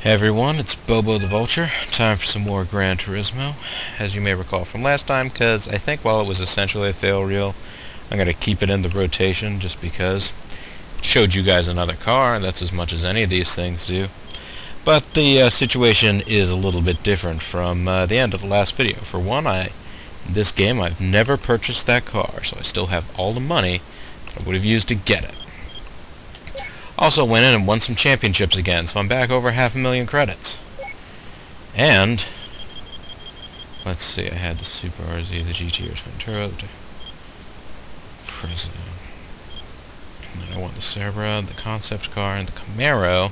Hey everyone, it's Bobo the Vulture. Time for some more Gran Turismo. As you may recall from last time, because I think while it was essentially a fail reel, I'm going to keep it in the rotation just because it showed you guys another car, and that's as much as any of these things do. But the uh, situation is a little bit different from uh, the end of the last video. For one, I in this game I've never purchased that car, so I still have all the money I would have used to get it. Also went in and won some championships again, so I'm back over half a million credits. And, let's see, I had the Supra RZ, the GT or Ventura, the Prison. And then I won the Cerbera, the concept car, and the Camaro.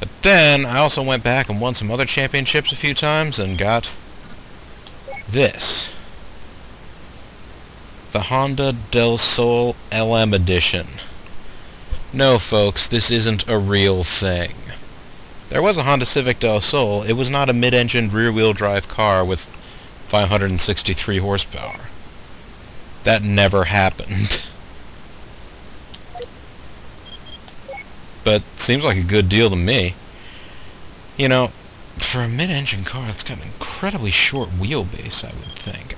But then, I also went back and won some other championships a few times and got this. The Honda Del Sol LM Edition. No, folks, this isn't a real thing. There was a Honda Civic Del Sol. It was not a mid-engined rear-wheel drive car with 563 horsepower. That never happened. but seems like a good deal to me. You know, for a mid-engine car, it's got an incredibly short wheelbase, I would think.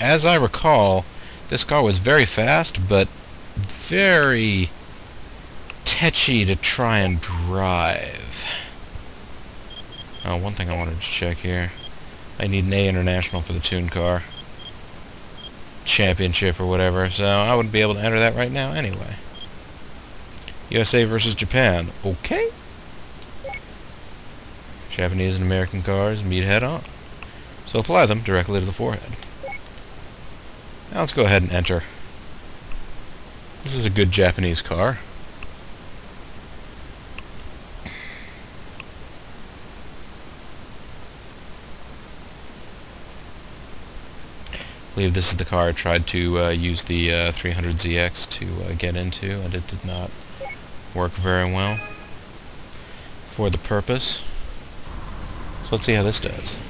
As I recall, this car was very fast, but very tetchy to try and drive. Oh, one thing I wanted to check here. I need an A International for the tune car. Championship or whatever, so I wouldn't be able to enter that right now anyway. USA versus Japan. Okay. Japanese and American cars meet head on. So apply them directly to the forehead. Now let's go ahead and enter. This is a good Japanese car. I believe this is the car I tried to uh, use the uh, 300ZX to uh, get into, and it did not work very well for the purpose. So let's see how this does.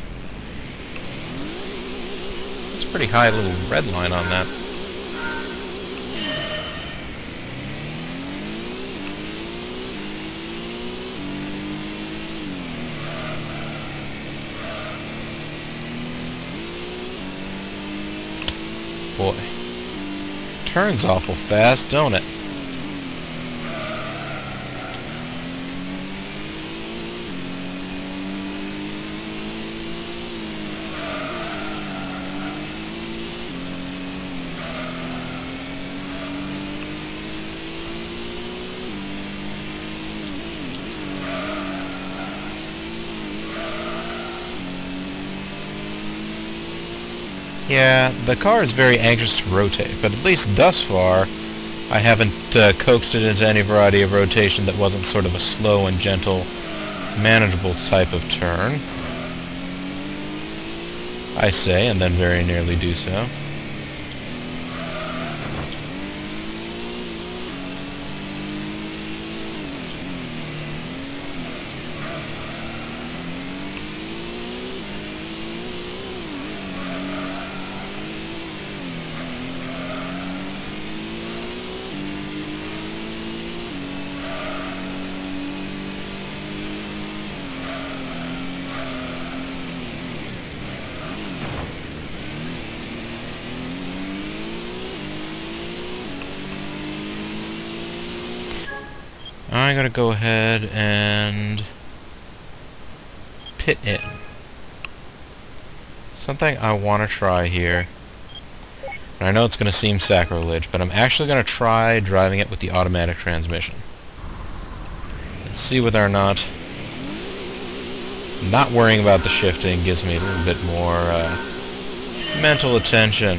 It's a pretty high little red line on that. Boy. Turns awful fast, don't it? Yeah, the car is very anxious to rotate, but at least thus far, I haven't uh, coaxed it into any variety of rotation that wasn't sort of a slow and gentle, manageable type of turn. I say, and then very nearly do so. I'm going to go ahead and pit in. Something I want to try here. And I know it's going to seem sacrilege, but I'm actually going to try driving it with the automatic transmission. Let's see whether or not not worrying about the shifting gives me a little bit more uh, mental attention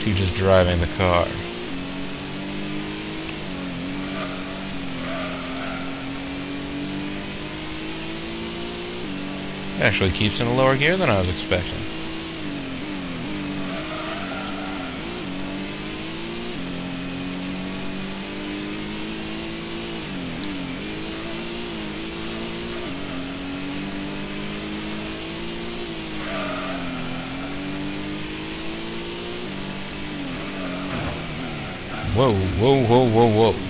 to just driving the car. It actually keeps in a lower gear than I was expecting. Whoa, whoa, whoa, whoa, whoa.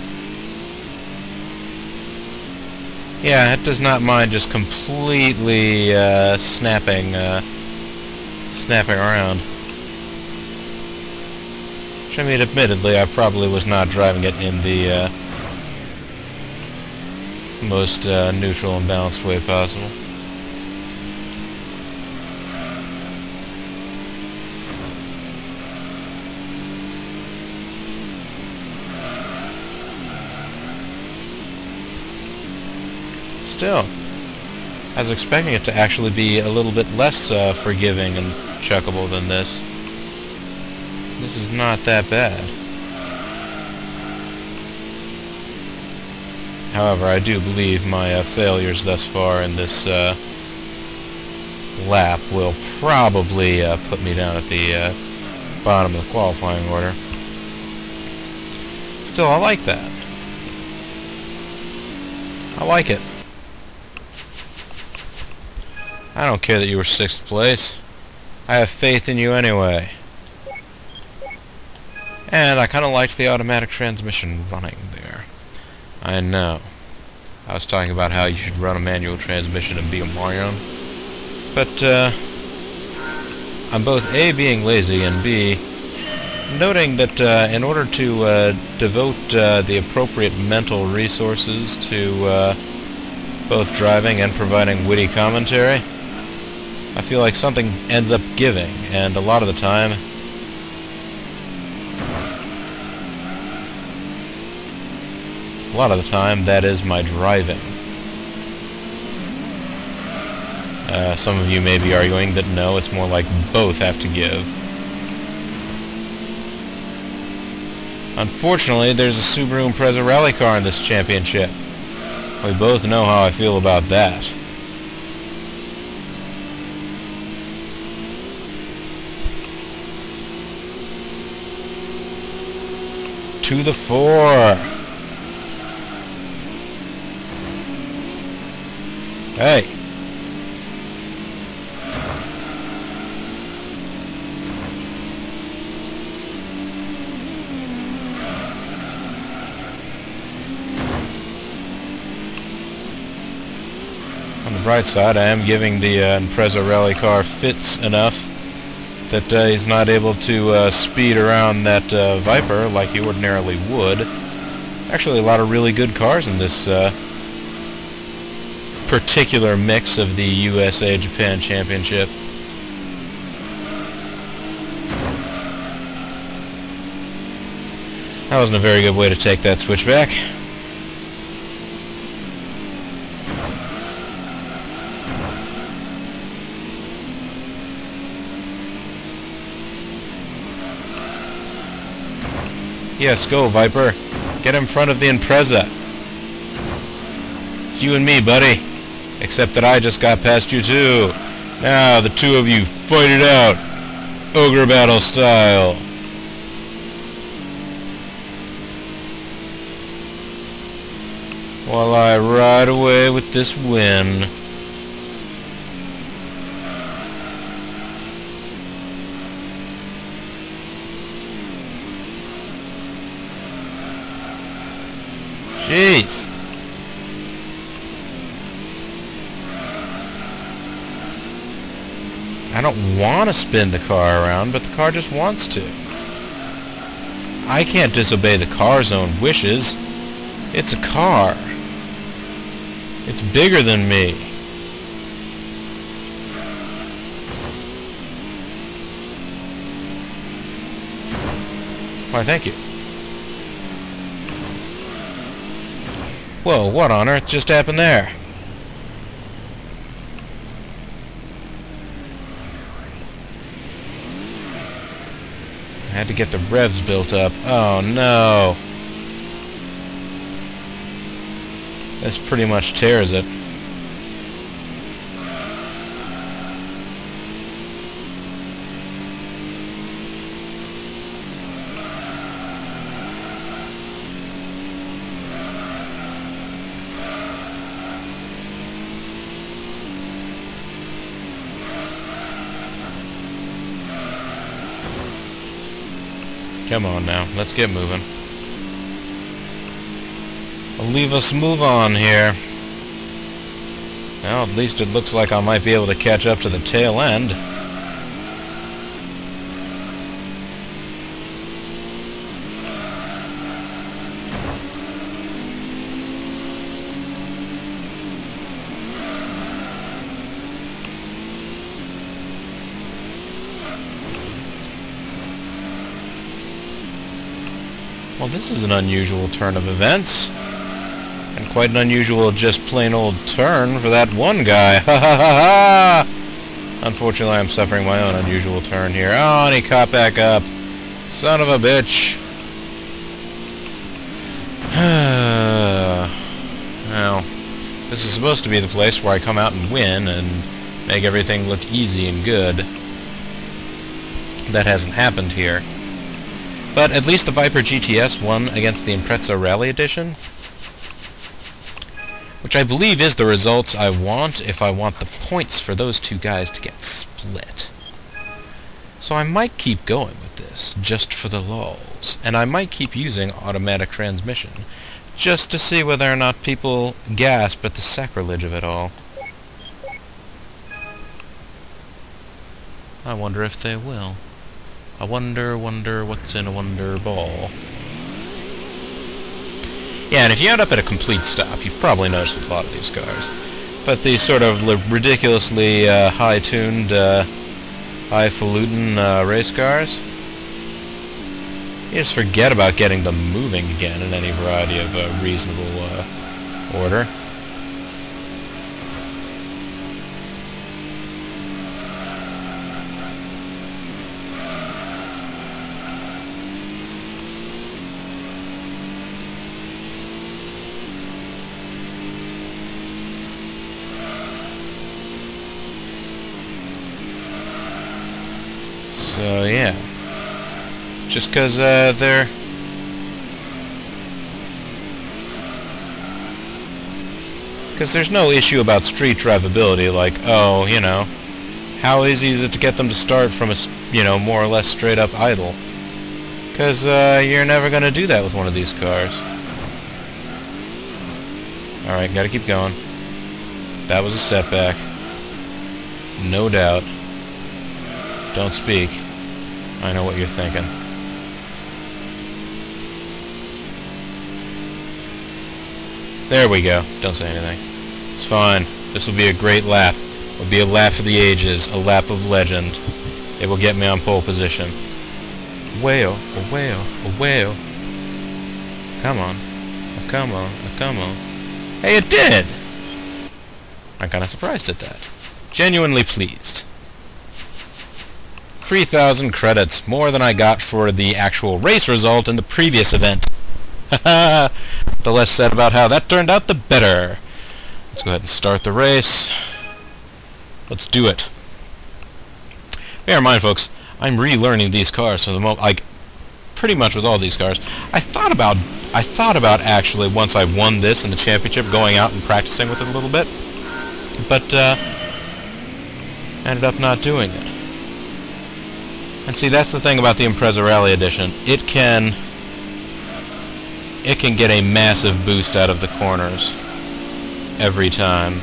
Yeah, it does not mind just completely uh, snapping, uh, snapping around. Which, I mean, admittedly, I probably was not driving it in the uh, most uh, neutral and balanced way possible. Still. I was expecting it to actually be a little bit less uh, forgiving and chuckable than this. This is not that bad. However, I do believe my uh, failures thus far in this uh, lap will probably uh, put me down at the uh, bottom of the qualifying order. Still, I like that. I like it. I don't care that you were sixth place. I have faith in you anyway. And I kind of liked the automatic transmission running there. I know. I was talking about how you should run a manual transmission and be a Marion. But, uh, I'm both A, being lazy, and B, noting that uh, in order to uh, devote uh, the appropriate mental resources to uh, both driving and providing witty commentary, I feel like something ends up giving, and a lot of the time... A lot of the time, that is my driving. Uh, some of you may be arguing that no, it's more like both have to give. Unfortunately, there's a Subaru Impreza rally car in this championship. We both know how I feel about that. To the four. Hey. On the bright side, I am giving the uh, Impreza rally car fits enough that uh, he's not able to uh, speed around that uh, Viper like he ordinarily would. Actually, a lot of really good cars in this uh, particular mix of the USA-Japan Championship. That wasn't a very good way to take that switchback. Yes, go, Viper. Get in front of the Impreza. It's you and me, buddy. Except that I just got past you, too. Now, the two of you, fight it out. Ogre battle style. While I ride away with this win. Jeez. I don't want to spin the car around, but the car just wants to. I can't disobey the car's own wishes. It's a car. It's bigger than me. Why, thank you. Whoa, what on earth just happened there? I had to get the revs built up. Oh no! This pretty much tears it. Come on now, let's get moving. Leave us move on here. Now well, at least it looks like I might be able to catch up to the tail end. This is an unusual turn of events. And quite an unusual just plain old turn for that one guy. Ha ha ha ha! Unfortunately, I'm suffering my own unusual turn here. Oh, and he caught back up. Son of a bitch. well, this is supposed to be the place where I come out and win and make everything look easy and good. That hasn't happened here. But at least the Viper GTS won against the Impreza Rally Edition. Which I believe is the results I want if I want the points for those two guys to get split. So I might keep going with this, just for the lulls. And I might keep using automatic transmission, just to see whether or not people gasp at the sacrilege of it all. I wonder if they will. I wonder, wonder what's in a wonder ball. Yeah, and if you end up at a complete stop, you've probably noticed with a lot of these cars. But these sort of ridiculously uh, high-tuned, uh, highfalutin uh, race cars, you just forget about getting them moving again in any variety of uh, reasonable uh, order. So, yeah. Just because uh, they're... Because there's no issue about street drivability, like, oh, you know, how easy is it to get them to start from a, you know, more or less straight up idle? Because uh, you're never going to do that with one of these cars. Alright, gotta keep going. That was a setback. No doubt. Don't speak. I know what you're thinking. There we go. Don't say anything. It's fine. This will be a great lap. It will be a lap for the ages, a lap of legend. It will get me on pole position. Whale, a whale, a whale. Come on. Oh, come on, oh, come on. Hey, it did! I'm kind of surprised at that. Genuinely pleased. 3,000 credits, more than I got for the actual race result in the previous event. the less said about how that turned out, the better. Let's go ahead and start the race. Let's do it. Bear in mind, folks, I'm relearning these cars for the moment. Like, pretty much with all these cars. I thought about, I thought about actually once I won this in the championship, going out and practicing with it a little bit, but uh, ended up not doing it. And see, that's the thing about the Impreza Rally Edition. It can... It can get a massive boost out of the corners. Every time.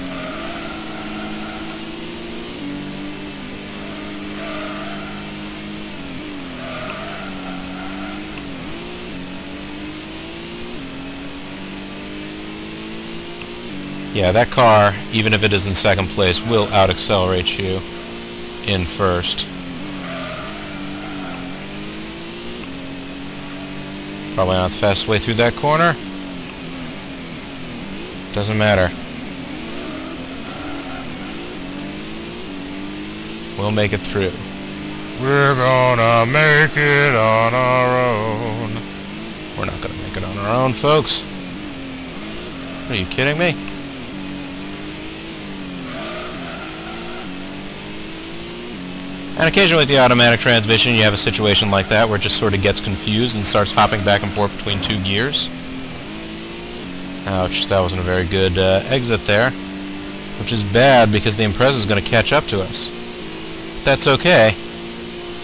Yeah, that car, even if it is in second place, will out-accelerate you in first. Probably not the fastest way through that corner. Doesn't matter. We'll make it through. We're gonna make it on our own. We're not gonna make it on our own, folks. Are you kidding me? And occasionally with the automatic transmission you have a situation like that where it just sort of gets confused and starts hopping back and forth between two gears. Ouch, that wasn't a very good uh, exit there. Which is bad because the Impreza is going to catch up to us. But that's okay.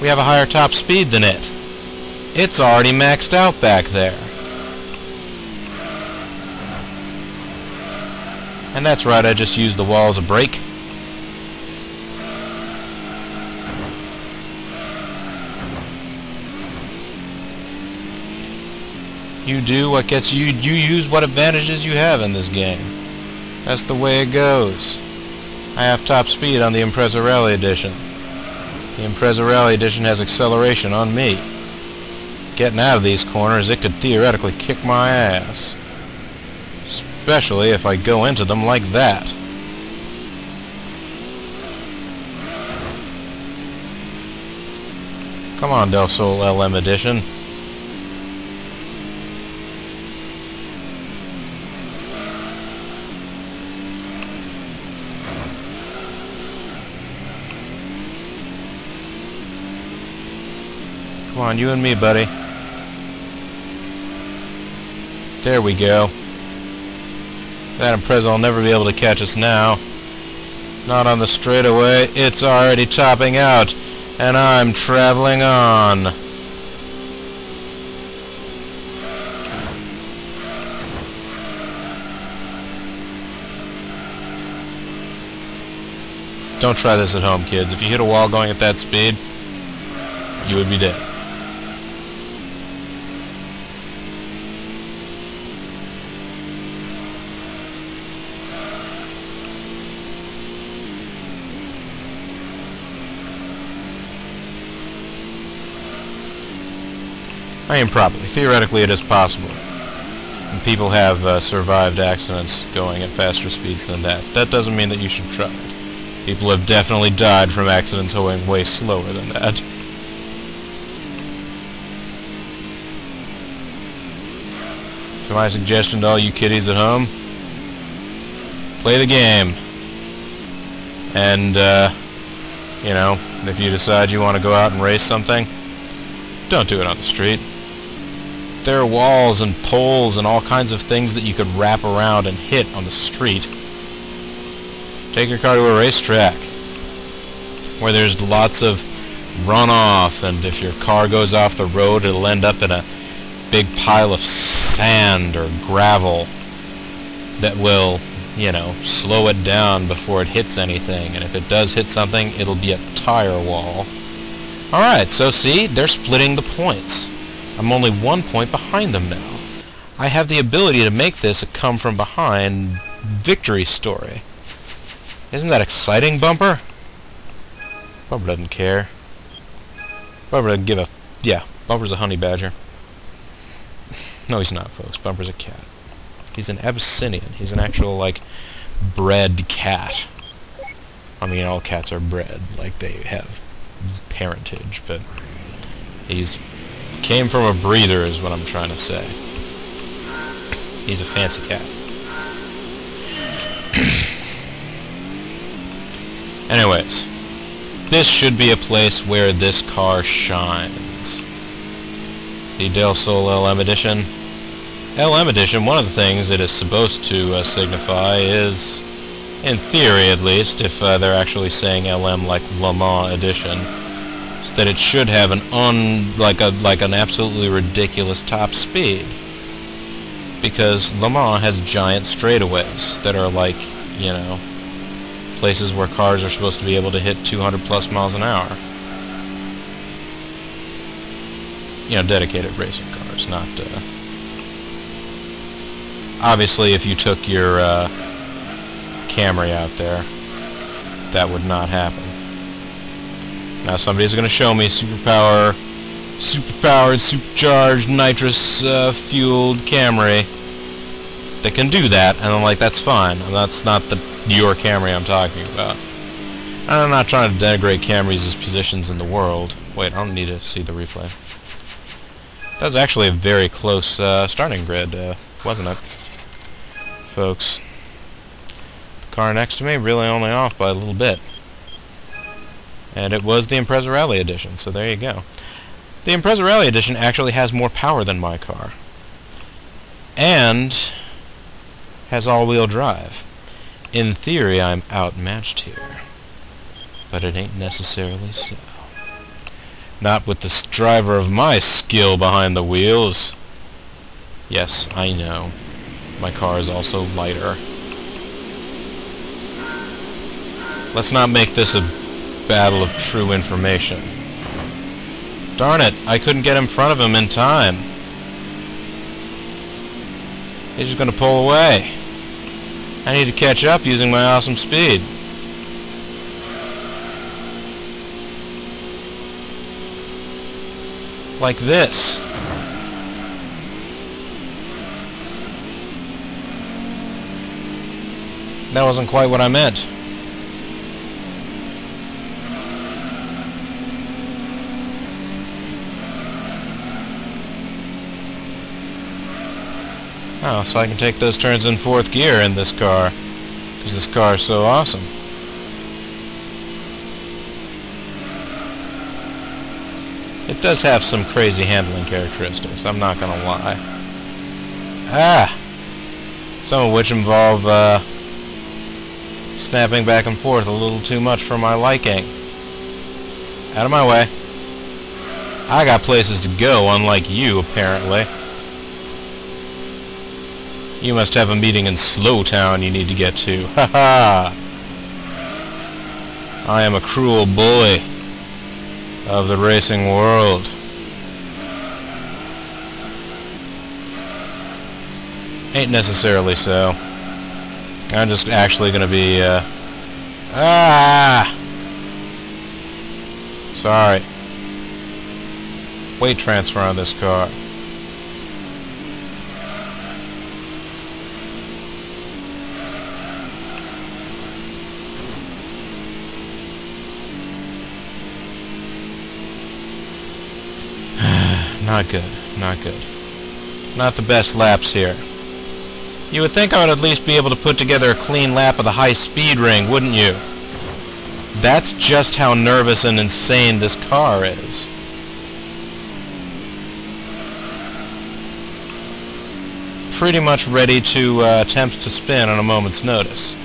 We have a higher top speed than it. It's already maxed out back there. And that's right, I just used the wall as a brake. You do what gets you, you use what advantages you have in this game. That's the way it goes. I have top speed on the Impreza Rally Edition. The Impreza Rally Edition has acceleration on me. Getting out of these corners, it could theoretically kick my ass. Especially if I go into them like that. Come on, Del Sol LM Edition. Come on, you and me, buddy. There we go. That Impreza will never be able to catch us now. Not on the straightaway. It's already topping out. And I'm traveling on. Don't try this at home, kids. If you hit a wall going at that speed, you would be dead. I mean, probably. Theoretically, it is possible. And people have uh, survived accidents going at faster speeds than that. That doesn't mean that you should try it. People have definitely died from accidents going way slower than that. So my suggestion to all you kiddies at home, play the game. And, uh, you know, if you decide you want to go out and race something, don't do it on the street there are walls and poles and all kinds of things that you could wrap around and hit on the street. Take your car to a racetrack where there's lots of runoff and if your car goes off the road it'll end up in a big pile of sand or gravel that will, you know, slow it down before it hits anything and if it does hit something it'll be a tire wall. Alright, so see, they're splitting the points. I'm only one point behind them now. I have the ability to make this a come-from-behind victory story. Isn't that exciting, Bumper? Bumper doesn't care. Bumper doesn't give a... Yeah, Bumper's a honey badger. no, he's not, folks. Bumper's a cat. He's an Abyssinian. He's an actual, like, bred cat. I mean, all cats are bred. Like, they have parentage, but he's Came from a breeder is what I'm trying to say. He's a fancy cat. Anyways, this should be a place where this car shines. The Del Sol LM Edition. LM Edition, one of the things it is supposed to uh, signify is, in theory at least, if uh, they're actually saying LM like Le Mans Edition, that it should have an un like a like an absolutely ridiculous top speed. Because Le Mans has giant straightaways that are like you know places where cars are supposed to be able to hit 200 plus miles an hour. You know dedicated racing cars not uh, obviously if you took your uh, Camry out there that would not happen now somebody's going to show me superpower, superpowered, supercharged, nitrous-fueled uh, Camry that can do that, and I'm like, that's fine. That's not the your Camry I'm talking about. And I'm not trying to denigrate Camrys' positions in the world. Wait, I don't need to see the replay. That was actually a very close uh, starting grid, uh, wasn't it? Folks. The car next to me really only off by a little bit. And it was the Impreza Rally Edition, so there you go. The Impreza Rally Edition actually has more power than my car. And has all-wheel drive. In theory, I'm outmatched here. But it ain't necessarily so. Not with the driver of my skill behind the wheels. Yes, I know. My car is also lighter. Let's not make this a battle of true information. Darn it, I couldn't get in front of him in time. He's just gonna pull away. I need to catch up using my awesome speed. Like this. That wasn't quite what I meant. Oh, so I can take those turns in fourth gear in this car. Because this car is so awesome. It does have some crazy handling characteristics, I'm not gonna lie. Ah! Some of which involve, uh, snapping back and forth a little too much for my liking. Out of my way. I got places to go, unlike you, apparently. You must have a meeting in Slowtown you need to get to. Ha ha! I am a cruel bully of the racing world. Ain't necessarily so. I'm just actually gonna be, uh... Ah! Sorry. Weight transfer on this car. Not good. Not good. Not the best laps here. You would think I would at least be able to put together a clean lap of the high speed ring, wouldn't you? That's just how nervous and insane this car is. Pretty much ready to uh, attempt to spin on a moment's notice.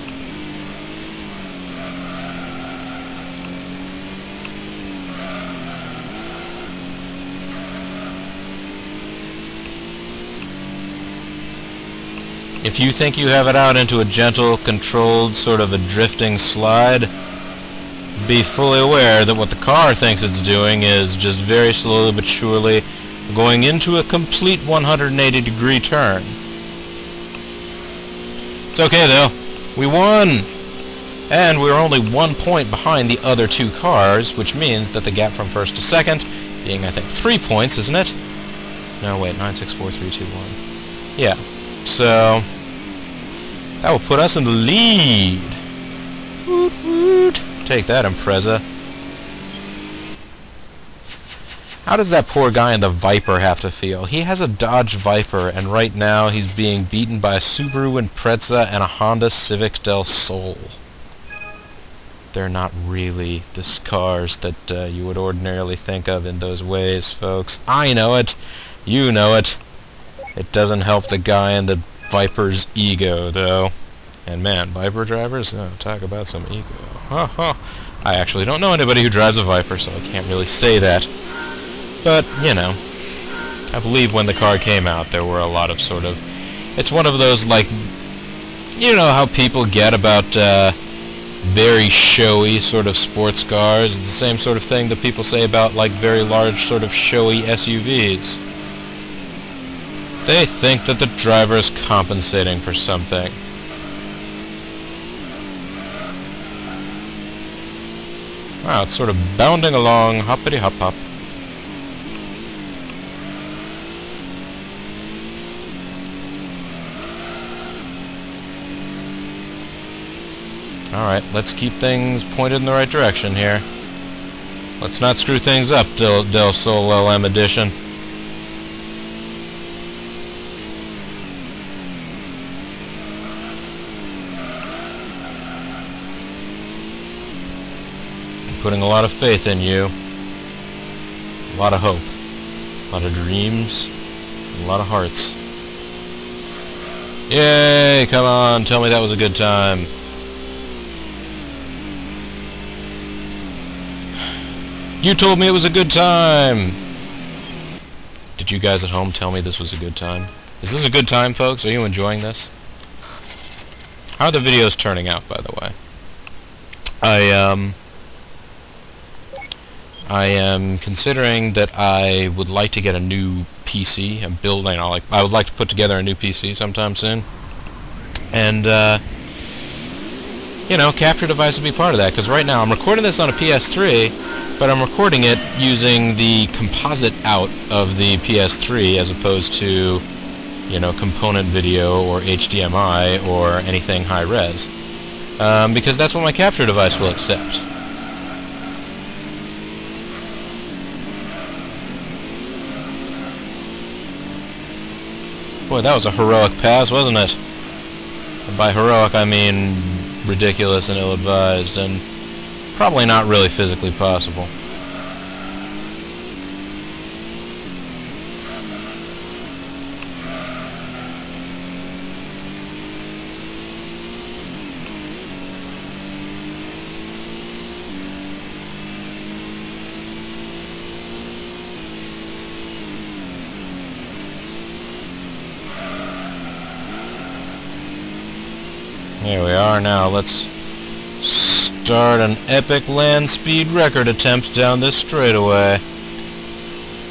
If you think you have it out into a gentle, controlled, sort of a drifting slide, be fully aware that what the car thinks it's doing is just very slowly but surely going into a complete 180 degree turn. It's okay though. We won! And we're only one point behind the other two cars, which means that the gap from first to second, being I think three points, isn't it? No, wait, nine, six, four, three, two, one. Yeah. So, that will put us in the lead. Woot woot. Take that, Impreza. How does that poor guy in the Viper have to feel? He has a Dodge Viper, and right now he's being beaten by a Subaru Impreza and a Honda Civic Del Sol. They're not really the cars that uh, you would ordinarily think of in those ways, folks. I know it. You know it. It doesn't help the guy in the Viper's ego, though. And man, Viper drivers, oh, talk about some ego. Ha ha. I actually don't know anybody who drives a Viper, so I can't really say that. But, you know, I believe when the car came out, there were a lot of sort of... It's one of those, like, you know how people get about uh, very showy sort of sports cars? It's the same sort of thing that people say about, like, very large sort of showy SUVs. They think that the driver is compensating for something. Wow, it's sort of bounding along, hoppity hop hop. Alright, let's keep things pointed in the right direction here. Let's not screw things up, Del, Del Sol LM edition. Putting a lot of faith in you. A lot of hope. A lot of dreams. A lot of hearts. Yay! Come on, tell me that was a good time. You told me it was a good time! Did you guys at home tell me this was a good time? Is this a good time, folks? Are you enjoying this? How are the videos turning out, by the way? I um I am considering that I would like to get a new PC, a build, you know, like I would like to put together a new PC sometime soon, and uh, you know, capture device would be part of that. Because right now I'm recording this on a PS3, but I'm recording it using the composite out of the PS3 as opposed to, you know, component video or HDMI or anything high res, um, because that's what my capture device will accept. Boy, that was a heroic pass, wasn't it? And by heroic, I mean ridiculous and ill-advised, and probably not really physically possible. Here we are now. Let's start an epic land speed record attempt down this straightaway.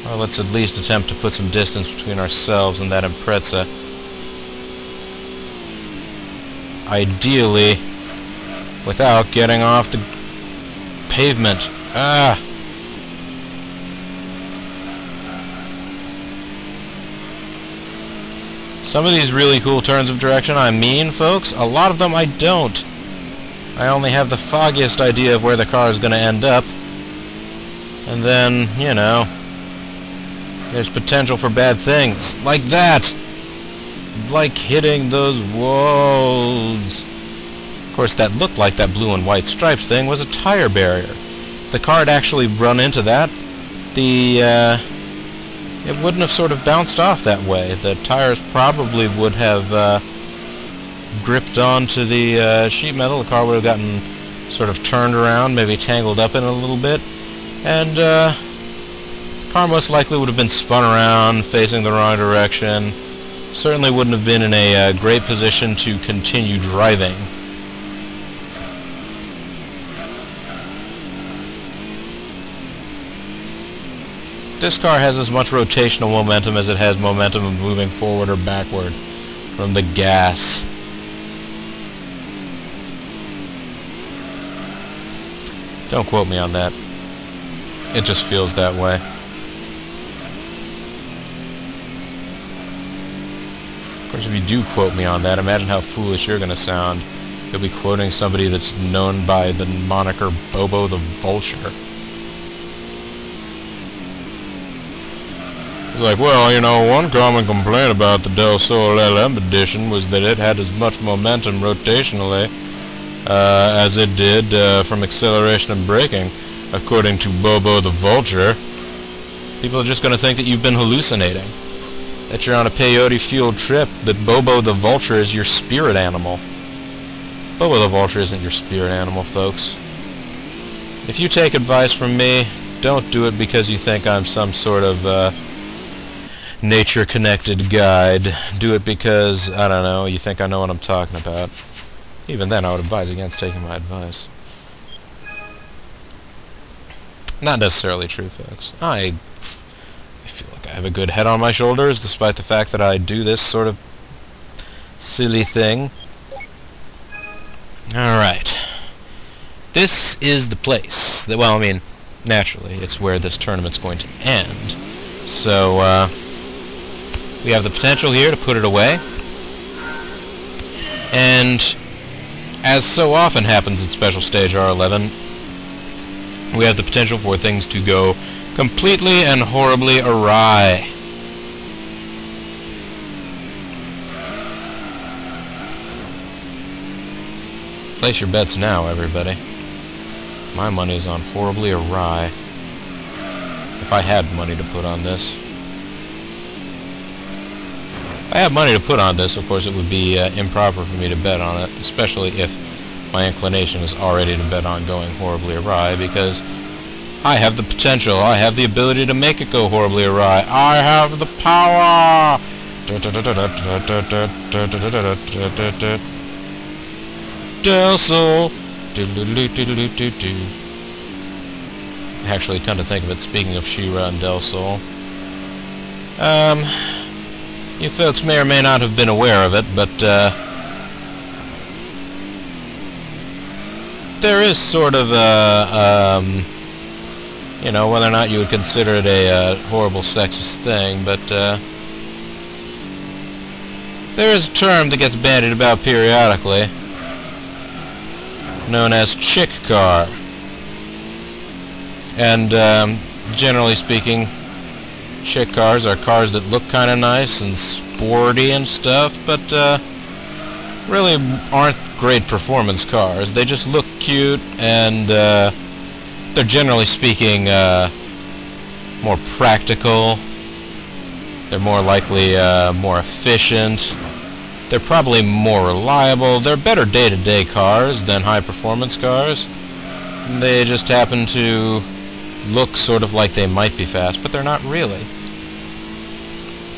Or let's at least attempt to put some distance between ourselves and that Impreza. Ideally, without getting off the pavement. Ah! Some of these really cool turns of direction I mean, folks, a lot of them I don't. I only have the foggiest idea of where the car is going to end up. And then, you know, there's potential for bad things. Like that! Like hitting those walls. Of course, that looked like that blue and white stripes thing was a tire barrier. The car had actually run into that, the, uh, it wouldn't have sort of bounced off that way. The tires probably would have uh, gripped onto the uh, sheet metal. The car would have gotten sort of turned around, maybe tangled up in a little bit, and uh, car most likely would have been spun around, facing the wrong direction. Certainly wouldn't have been in a uh, great position to continue driving. This car has as much rotational momentum as it has momentum of moving forward or backward from the gas. Don't quote me on that. It just feels that way. Of course, if you do quote me on that, imagine how foolish you're going to sound. You'll be quoting somebody that's known by the moniker Bobo the Vulture. It's like, well, you know, one common complaint about the Del Sol LM edition was that it had as much momentum rotationally uh, as it did uh, from acceleration and braking, according to Bobo the Vulture. People are just going to think that you've been hallucinating. That you're on a peyote fueled trip, that Bobo the Vulture is your spirit animal. Bobo the Vulture isn't your spirit animal, folks. If you take advice from me, don't do it because you think I'm some sort of, uh, nature-connected guide. Do it because, I don't know, you think I know what I'm talking about. Even then, I would advise against taking my advice. Not necessarily true, folks. I, I feel like I have a good head on my shoulders, despite the fact that I do this sort of silly thing. Alright. This is the place. That, well, I mean, naturally, it's where this tournament's going to end. So, uh, we have the potential here to put it away. And as so often happens in Special Stage R11, we have the potential for things to go completely and horribly awry. Place your bets now, everybody. My money's on horribly awry. If I had money to put on this. I have money to put on this, of course it would be uh, improper for me to bet on it, especially if my inclination is already to bet on going horribly awry, because I have the potential, I have the ability to make it go horribly awry. I have the power! Del Sol, Actually, come to think of it, speaking of She-Ra and Del Sol, um, you folks may or may not have been aware of it, but uh, there is sort of a, um, you know, whether or not you would consider it a uh, horrible sexist thing, but uh, there is a term that gets bandied about periodically, known as chick car. And um, generally speaking, chick cars are cars that look kind of nice and sporty and stuff, but uh, really aren't great performance cars. They just look cute and uh, they're generally speaking uh, more practical. They're more likely uh, more efficient. They're probably more reliable. They're better day-to-day -day cars than high-performance cars. They just happen to look sort of like they might be fast, but they're not really.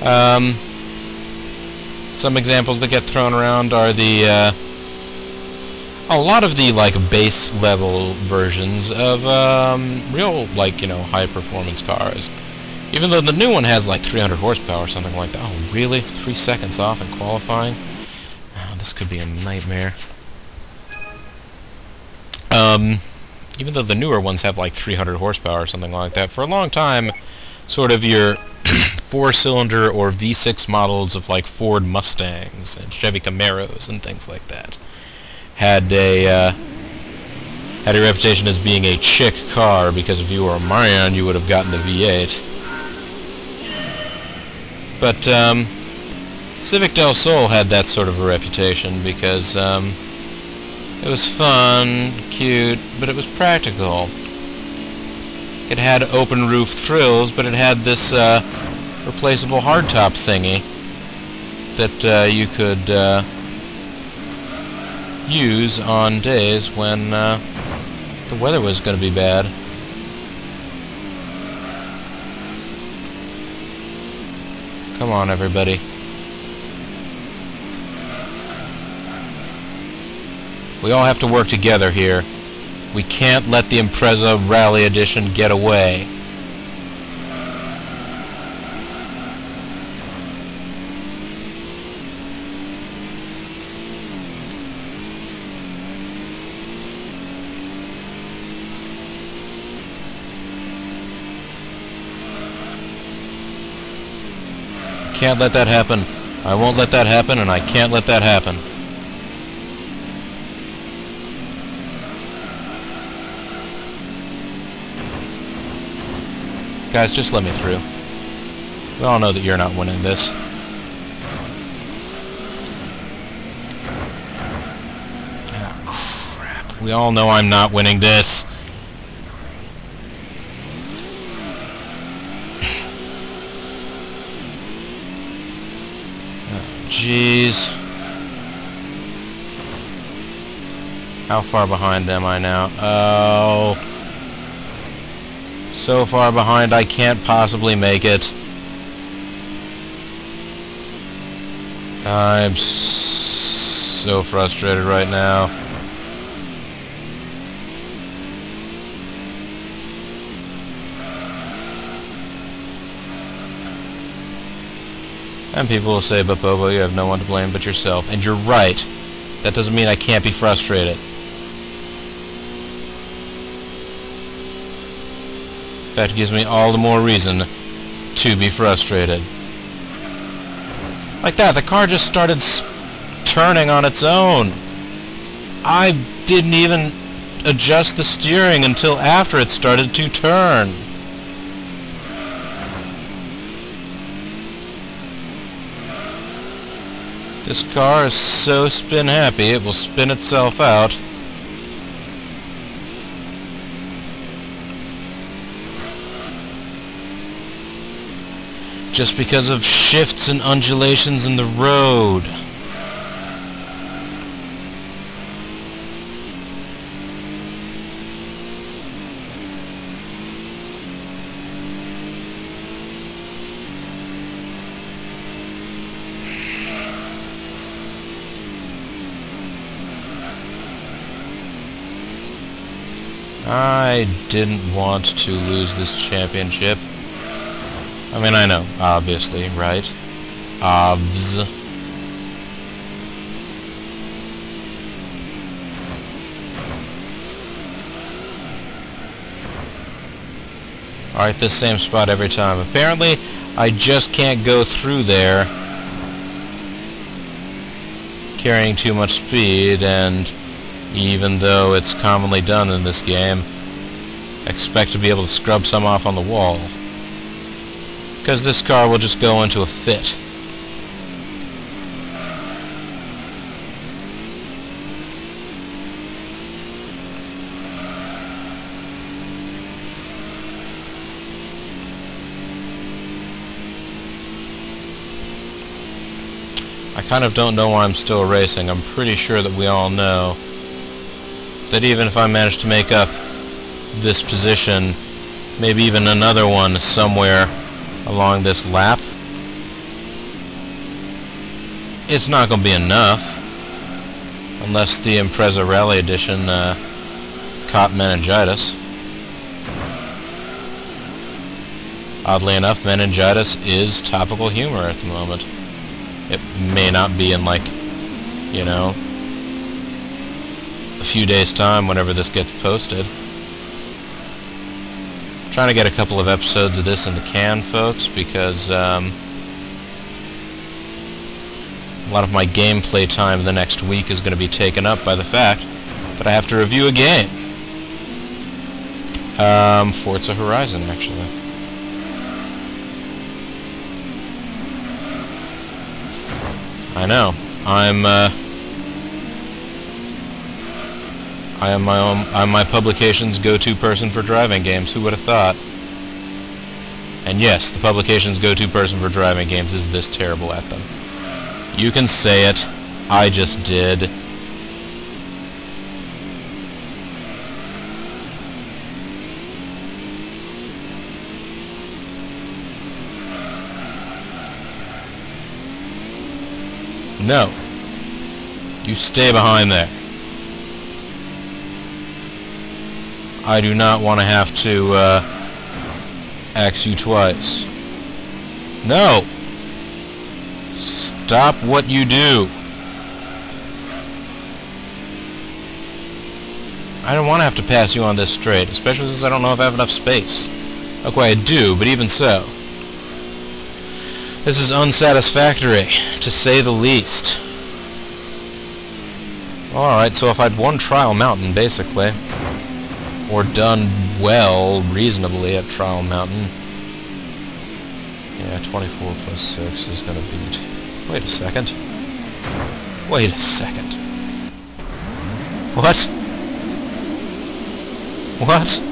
Um, some examples that get thrown around are the uh, a lot of the like base level versions of um, real like you know high performance cars. Even though the new one has like 300 horsepower or something like that. Oh, really? Three seconds off in qualifying? Oh, this could be a nightmare. Um, even though the newer ones have like 300 horsepower or something like that, for a long time, sort of your four-cylinder or V6 models of like Ford Mustangs and Chevy Camaros and things like that had a uh, had a reputation as being a chick car because if you were a man, you would have gotten the V8. But um, Civic Del Sol had that sort of a reputation because um, it was fun, cute, but it was practical. It had open roof thrills, but it had this uh, replaceable hardtop thingy that uh, you could uh, use on days when uh, the weather was going to be bad. Come on, everybody. We all have to work together here. We can't let the Impreza Rally Edition get away. Can't let that happen. I won't let that happen, and I can't let that happen. Guys, just let me through. We all know that you're not winning this. Oh, crap. We all know I'm not winning this. Oh, jeez. How far behind am I now? Oh... So far behind I can't possibly make it. I'm so frustrated right now. And people will say, but Bobo, you have no one to blame but yourself. And you're right. That doesn't mean I can't be frustrated. That gives me all the more reason to be frustrated. Like that, the car just started turning on its own. I didn't even adjust the steering until after it started to turn. This car is so spin happy it will spin itself out. Just because of shifts and undulations in the road. I didn't want to lose this championship. I mean, I know, obviously, right? Obvs. Alright, this same spot every time. Apparently, I just can't go through there carrying too much speed, and even though it's commonly done in this game, expect to be able to scrub some off on the wall. Because this car will just go into a fit. I kind of don't know why I'm still racing. I'm pretty sure that we all know that even if I manage to make up this position, maybe even another one somewhere along this lap, it's not going to be enough unless the Impreza Rally Edition uh, caught meningitis. Oddly enough, meningitis is topical humor at the moment. It may not be in like, you know, a few days time whenever this gets posted. Trying to get a couple of episodes of this in the can, folks, because um, a lot of my gameplay time the next week is going to be taken up by the fact that I have to review a game. Um, Forza Horizon, actually. I know. I'm, uh... I am my own, I'm my publication's go-to person for driving games. Who would have thought? And yes, the publication's go-to person for driving games is this terrible at them. You can say it. I just did. No. You stay behind there. I do not want to have to uh, ask you twice. No! Stop what you do. I don't want to have to pass you on this straight, especially since I don't know if I have enough space. Okay, I do, but even so. This is unsatisfactory, to say the least. Alright, so if I'd won Trial Mountain, basically, or done well, reasonably, at Trial Mountain, yeah, 24 plus 6 is going to beat... Wait a second. Wait a second. What? What?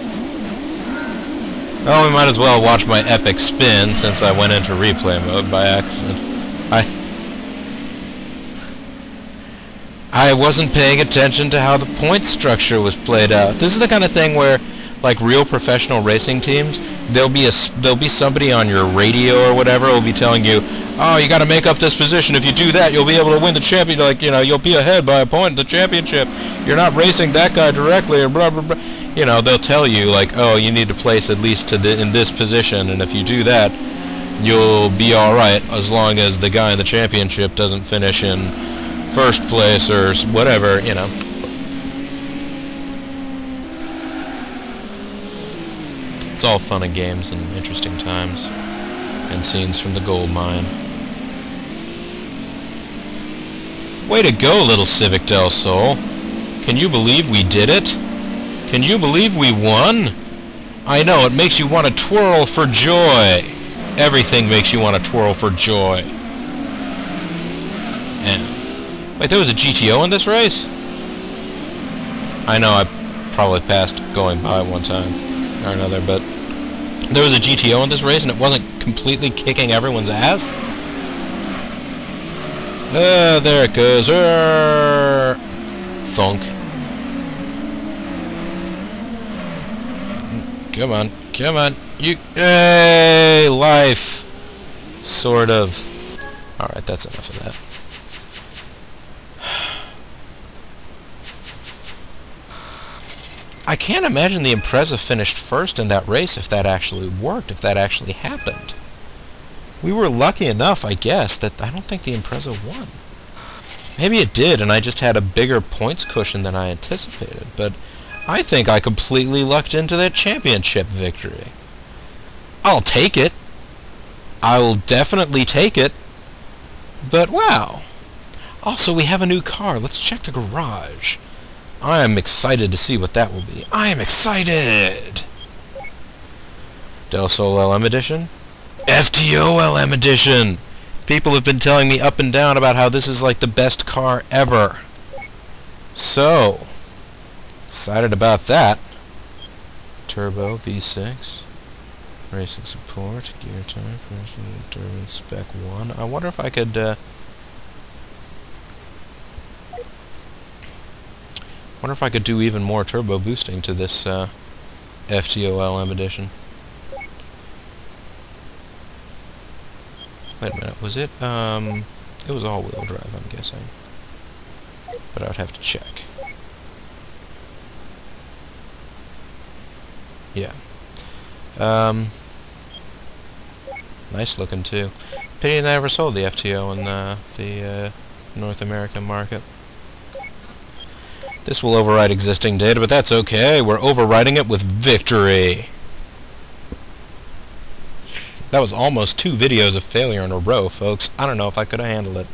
Oh, we might as well watch my epic spin since I went into replay mode by accident. I... I wasn't paying attention to how the point structure was played out. This is the kind of thing where, like real professional racing teams, there'll be a there'll be somebody on your radio or whatever will be telling you, "Oh, you got to make up this position. If you do that, you'll be able to win the champion. Like you know, you'll be ahead by a point in the championship. You're not racing that guy directly, or blah blah blah." you know, they'll tell you, like, oh, you need to place at least to the, in this position, and if you do that, you'll be alright, as long as the guy in the championship doesn't finish in first place or whatever, you know. It's all fun and games and interesting times, and scenes from the gold mine. Way to go, little Civic Del Sol. Can you believe we did it? Can you believe we won? I know, it makes you want to twirl for joy. Everything makes you want to twirl for joy. Wait, there was a GTO in this race? I know, I probably passed going by one time or another, but there was a GTO in this race and it wasn't completely kicking everyone's ass? Ah, there it goes. Arrgh. Thunk. Come on. Come on. You... Hey! Life! Sort of. Alright, that's enough of that. I can't imagine the Impreza finished first in that race if that actually worked, if that actually happened. We were lucky enough, I guess, that I don't think the Impreza won. Maybe it did, and I just had a bigger points cushion than I anticipated, but I think I completely lucked into that championship victory. I'll take it. I'll definitely take it. But wow. Also, we have a new car. Let's check the garage. I am excited to see what that will be. I am excited! Del Sol LM Edition? FTO LM Edition! People have been telling me up and down about how this is like the best car ever. So, excited about that. Turbo V6. Racing support, gear type, turbo spec 1. I wonder if I could... Uh, wonder if I could do even more turbo boosting to this uh, FTO LM edition. Wait a minute, was it, um, it was all-wheel drive, I'm guessing. But I would have to check. Yeah. Um, nice looking too. Pity they never sold the FTO in uh, the uh, North American market. This will override existing data, but that's okay. We're overriding it with victory. That was almost two videos of failure in a row, folks. I don't know if I could have handled it.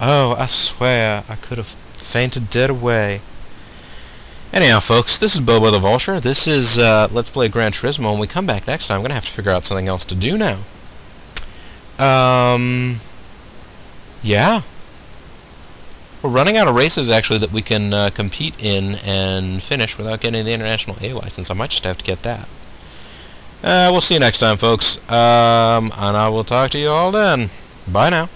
Oh, I swear, I could have fainted dead away. Anyhow, folks, this is Bobo the Vulture. This is uh, Let's Play Gran Turismo. When we come back next time, I'm going to have to figure out something else to do now. Um, yeah. We're running out of races, actually, that we can uh, compete in and finish without getting the International A license. I might just have to get that. Uh, we'll see you next time, folks. Um, and I will talk to you all then. Bye now.